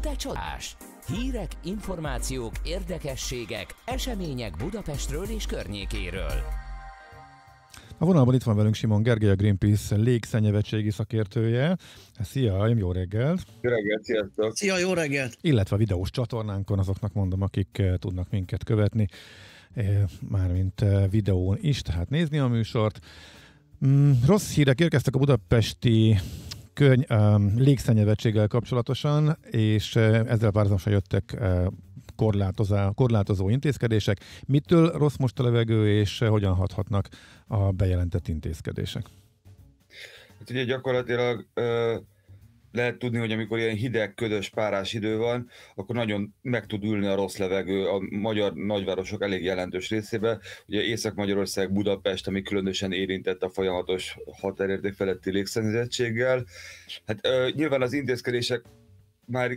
Te csodás! Hírek, információk, érdekességek, események Budapestről és környékéről. A vonalban itt van velünk Simon Gergely, a Greenpeace légszennyezettségi szakértője. Szia, jó reggelt! Jó reggelt, sziasztok! Szia, jó reggelt! Illetve a videós csatornánkon azoknak mondom, akik eh, tudnak minket követni, eh, mármint eh, videón is, tehát nézni a műsort. Mm, rossz hírek érkeztek a budapesti köny, um, kapcsolatosan, és uh, ezzel párhuzamosan jöttek uh, korlátozó, korlátozó intézkedések. Mitől rossz most a levegő, és uh, hogyan hathatnak a bejelentett intézkedések? Hát ugye gyakorlatilag uh, lehet tudni, hogy amikor ilyen hideg, ködös, párás idő van, akkor nagyon meg tud ülni a rossz levegő a magyar nagyvárosok elég jelentős részébe. Ugye Észak-Magyarország, Budapest, ami különösen érintett a folyamatos határérték feletti légszennyezettséggel. Hát uh, nyilván az intézkedések már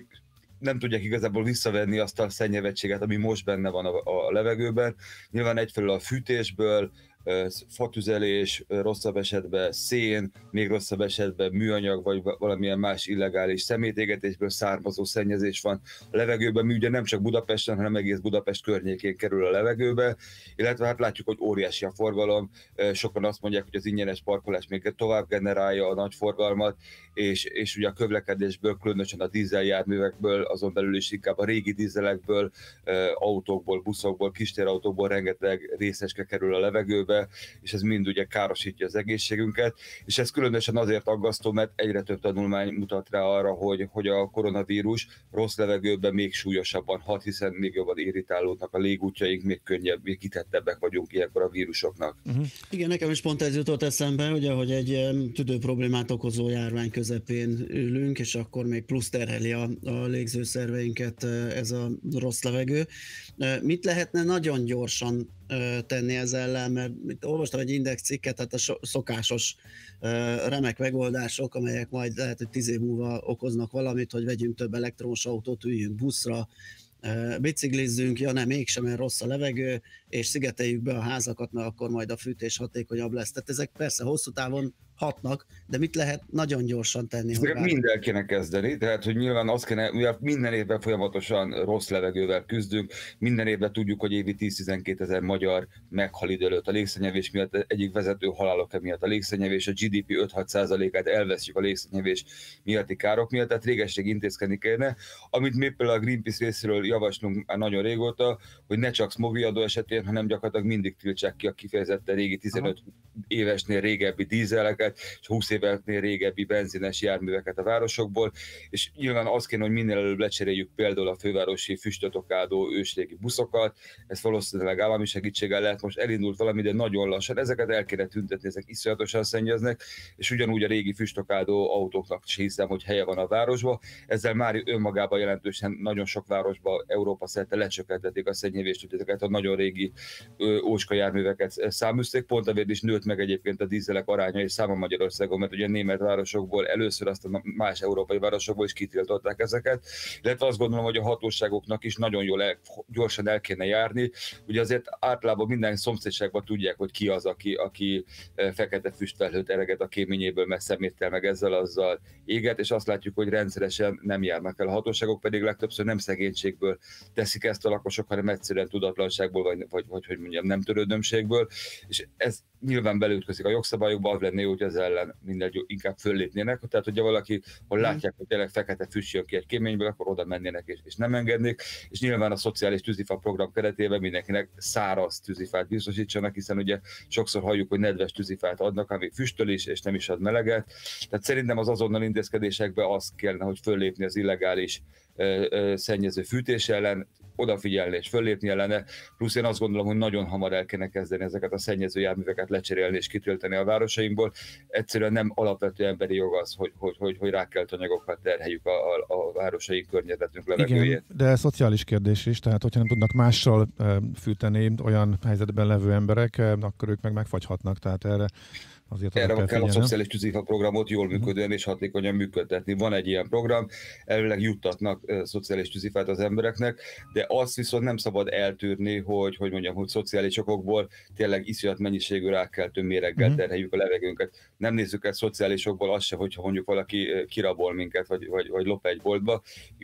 nem tudják igazából visszavenni azt a szennyezettséget, ami most benne van a, a levegőben. Nyilván egyfelől a fűtésből, fatüzelés, rosszabb esetben szén, még rosszabb esetben műanyag, vagy valamilyen más illegális szemétégetésből származó szennyezés van a levegőben. Mi ugye nem csak Budapesten, hanem egész Budapest környékén kerül a levegőbe, illetve hát látjuk, hogy óriási a forgalom. Sokan azt mondják, hogy az ingyenes parkolás még tovább generálja a nagy forgalmat, és, és ugye a kövlekedésből, különösen a dízeljárművekből, azon belül is inkább a régi dízelekből, autókból, buszokból, kistérautókból rengeteg részeske kerül a levegőbe, levegőbe, és ez mind ugye károsítja az egészségünket, és ez különösen azért aggasztó, mert egyre több tanulmány mutat rá arra, hogy, hogy a koronavírus rossz levegőben még súlyosabban hat, hiszen még jobban irritálódnak a légútjaink, még könnyebb, még kitettebbek vagyunk ilyenkor a vírusoknak. Uh-huh. Igen, nekem is pont ez jutott eszembe, ugye, hogy egy tüdő problémát okozó járvány közepén ülünk, és akkor még plusz terheli a, a légzőszerveinket ez a rossz levegő. Mit lehetne nagyon gyorsan tenni ez ellen, mert itt olvastam egy index cikket, tehát a szokásos remek megoldások, amelyek majd lehet, hogy tíz év múlva okoznak valamit, hogy vegyünk több elektromos autót, üljünk buszra, biciklizzünk, ja nem, mégsem, mert rossz a levegő, és szigeteljük be a házakat, mert akkor majd a fűtés hatékonyabb lesz. Tehát ezek persze hosszú távon hatnak, de mit lehet nagyon gyorsan tenni? Minden kéne kezdeni, tehát hogy nyilván azt kéne, mivel minden évben folyamatosan rossz levegővel küzdünk, minden évben tudjuk, hogy évi 10-12 ezer magyar meghal időlőtt a légszennyevés miatt, egyik vezető halálok miatt a légszennyevés, a GDP 5-6 át elveszjük a légszennyevés miatti károk miatt, tehát régesség intézkedni kéne. Amit mi például a Greenpeace részéről javaslunk már nagyon régóta, hogy ne csak smogi adó esetén, hanem gyakorlatilag mindig tiltsák ki a kifejezetten régi 15 Aha. évesnél régebbi dízeleket, dízeleket, és 20 éveknél régebbi benzines járműveket a városokból, és nyilván az kéne, hogy minél előbb lecseréljük például a fővárosi füstotokádó ősrégi buszokat, ez valószínűleg állami segítséggel lehet, most elindult valami, de nagyon lassan, ezeket el kéne tüntetni, ezek iszonyatosan szennyeznek, és ugyanúgy a régi füstokádó autóknak is hiszem, hogy helye van a városba, ezzel már önmagában jelentősen nagyon sok városban Európa szerte lecsökkentették a szennyevést, hogy ezeket a nagyon régi ócska járműveket száműzték, pont a is nőtt meg egyébként a dízelek aránya és száma Magyarországon, mert ugye német városokból először azt a más európai városokból is kitiltották ezeket, illetve azt gondolom, hogy a hatóságoknak is nagyon jól el, gyorsan el kéne járni. Ugye azért általában minden szomszédságban tudják, hogy ki az, aki, aki eh, fekete füstfelhőt ereget a kéményéből, mert szeméttel meg ezzel azzal éget, és azt látjuk, hogy rendszeresen nem járnak el. A hatóságok pedig legtöbbször nem szegénységből teszik ezt a lakosok, hanem egyszerűen tudatlanságból, vagy, vagy, vagy hogy mondjam, nem törődömségből, és ez nyilván belütközik a jogszabályokba, az lenné, hogy ez ellen mindegy inkább föllépnének. Tehát, hogyha valaki, hol mhm. látják, hogy tényleg fekete füst jön ki egy kéményből, akkor oda mennének és, és nem engednék. És nyilván a szociális tűzifa program keretében mindenkinek száraz tűzifát biztosítsanak, hiszen ugye sokszor halljuk, hogy nedves tűzifát adnak, ami füstöl is, és nem is ad meleget. Tehát szerintem az azonnal intézkedésekben az kellene, hogy föllépni az illegális szennyező fűtés ellen, odafigyelni és föllépni ellene, plusz én azt gondolom, hogy nagyon hamar el kéne kezdeni ezeket a szennyező járműveket lecserélni és kitölteni a városainkból. Egyszerűen nem alapvető emberi jog az, hogy, hogy, hogy, hogy rákelt anyagokat terheljük a, a, a városaink környezetünk levegőjét. Igen, de szociális kérdés is, tehát hogyha nem tudnak mással fűteni olyan helyzetben levő emberek, akkor ők meg megfagyhatnak, tehát erre Azért Erre kell, kell a szociális tűzifa programot jól mhm. működően és hatékonyan működtetni. Van egy ilyen program, elvileg juttatnak szociális tűzifát az embereknek, de azt viszont nem szabad eltűrni, hogy, hogy mondjam, hogy szociális okokból tényleg iszonyat mennyiségű rákkeltő méreggel uh-huh. terheljük a levegőnket. Nem nézzük el szociális okból azt se, hogyha mondjuk valaki kirabol minket, vagy, vagy, vagy lop egy boltba.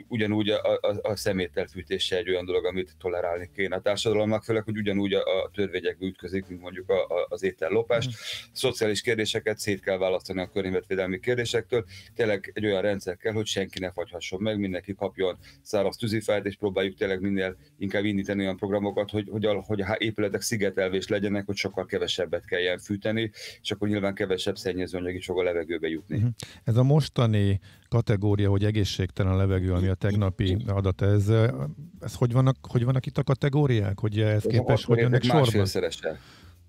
Ugyanúgy a, a, a szeméttelfűtés se egy olyan dolog, amit tolerálni kéne a társadalomnak, főleg, hogy ugyanúgy a, a törvényekbe ütközik, mint mondjuk a, a, az étellopás. Uh-huh. Szociális szociális kérdéseket szét kell választani a környezetvédelmi kérdésektől. Tényleg egy olyan rendszer kell, hogy senki ne fagyhasson meg, mindenki kapjon száraz tűzifát, és próbáljuk tényleg minél inkább indítani olyan programokat, hogy, hogy, a, hogy a épületek szigetelvés legyenek, hogy sokkal kevesebbet kelljen fűteni, és akkor nyilván kevesebb szennyezőanyag is fog a levegőbe jutni. Mhm. Ez a mostani kategória, hogy egészségtelen a levegő, ami a tegnapi adat, ez, ez hogy, vannak, hogy vannak itt a kategóriák, hogy ez képes, hogy jönnek sorba?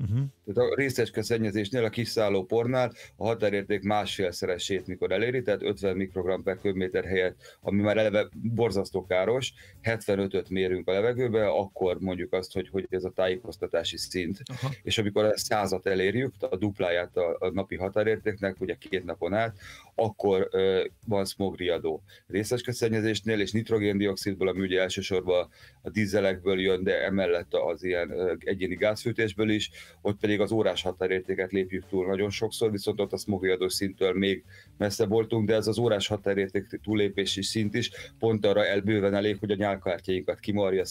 Uh-huh. Tehát a részecske szennyezésnél, a kiszálló pornál a határérték másfélszeresét, mikor eléri, tehát 50 mikrogram per köbméter helyett, ami már eleve borzasztó káros, 75-öt mérünk a levegőbe, akkor mondjuk azt, hogy, hogy ez a tájékoztatási szint. Uh-huh. És amikor a százat elérjük, a dupláját a, a napi határértéknek, ugye két napon át, akkor uh, van smogriadó. Részecske szennyezésnél és nitrogéndioxidból, ami ugye elsősorban a dízelekből jön, de emellett az ilyen uh, egyéni gázfűtésből is, ott pedig az órás határértéket lépjük túl nagyon sokszor, viszont ott a smogriadós szinttől még messze voltunk, de ez az órás határérték túlépési szint is pont arra elbőven elég, hogy a nyálkártyáinkat kimarja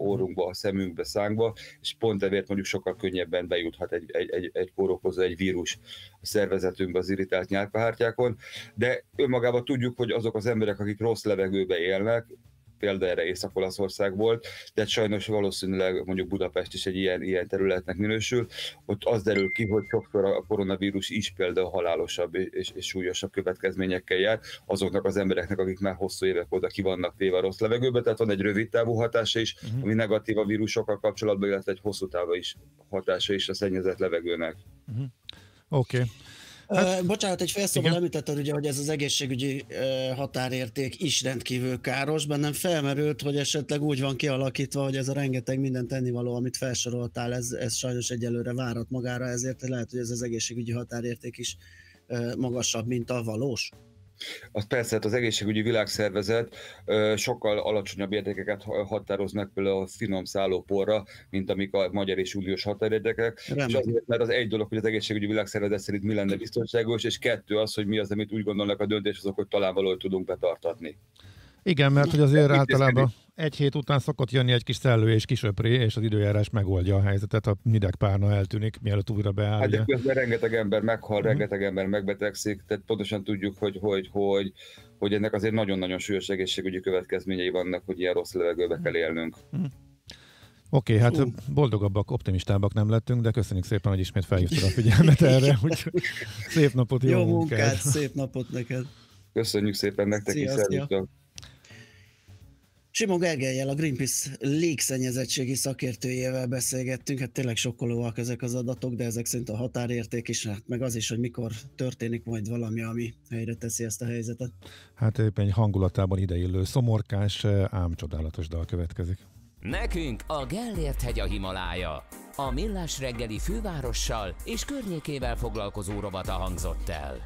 órunkba, a szemünkbe, szánkba, és pont ezért mondjuk sokkal könnyebben bejuthat egy, egy, egy, egy kórokozó, egy vírus a szervezetünkbe az irritált nyálkahártyákon, de önmagában tudjuk, hogy azok az emberek, akik rossz levegőbe élnek, példa erre Észak-Olaszország volt, de sajnos valószínűleg mondjuk Budapest is egy ilyen, ilyen területnek minősül. Ott az derül ki, hogy sokszor a koronavírus is például halálosabb és, és súlyosabb következményekkel jár azoknak az embereknek, akik már hosszú évek óta ki vannak téve a rossz levegőbe, tehát van egy rövid távú hatása is, uh-huh. ami negatív a vírusokkal kapcsolatban, illetve egy hosszú távú is hatása is a szennyezett levegőnek. Uh-huh. Oké. Okay. Hát, bocsánat, egy félszóban említetted ugye, hogy ez az egészségügyi határérték is rendkívül káros. Bennem felmerült, hogy esetleg úgy van kialakítva, hogy ez a rengeteg minden tennivaló, amit felsoroltál, ez, ez sajnos egyelőre várat magára, ezért lehet, hogy ez az egészségügyi határérték is magasabb, mint a valós. Az persze, hát az egészségügyi világszervezet sokkal alacsonyabb értékeket határoz meg például a finom szállóporra, mint amik a magyar és uniós határértékek. És azért, mert az egy dolog, hogy az egészségügyi világszervezet szerint mi lenne biztonságos, és kettő az, hogy mi az, amit úgy gondolnak a döntés, hogy talán valahogy tudunk betartatni. Igen, mert hogy azért általában egy hét után szokott jönni egy kis szellő és kisöpré, és az időjárás megoldja a helyzetet, a mideg párna eltűnik, mielőtt újra beáll. Hát de közben rengeteg ember meghal, uh-huh. rengeteg ember megbetegszik, tehát pontosan tudjuk, hogy, hogy, hogy, hogy ennek azért nagyon-nagyon súlyos egészségügyi következményei vannak, hogy ilyen rossz levegőbe kell élnünk. Uh-huh. Oké, okay, hát boldogabbak, optimistábbak nem lettünk, de köszönjük szépen, hogy ismét felhívtad a figyelmet erre, hogy szép napot, jó, jó munkát! munkát szép napot neked! Köszönjük szépen nektek is, Simon Gergelyel, a Greenpeace légszennyezettségi szakértőjével beszélgettünk, hát tényleg sokkolóak ezek az adatok, de ezek szerint a határérték is, hát meg az is, hogy mikor történik majd valami, ami helyre teszi ezt a helyzetet. Hát éppen egy hangulatában ideillő szomorkás, ám csodálatos dal következik. Nekünk a Gellért hegy a Himalája. A Millás reggeli fővárossal és környékével foglalkozó robata hangzott el.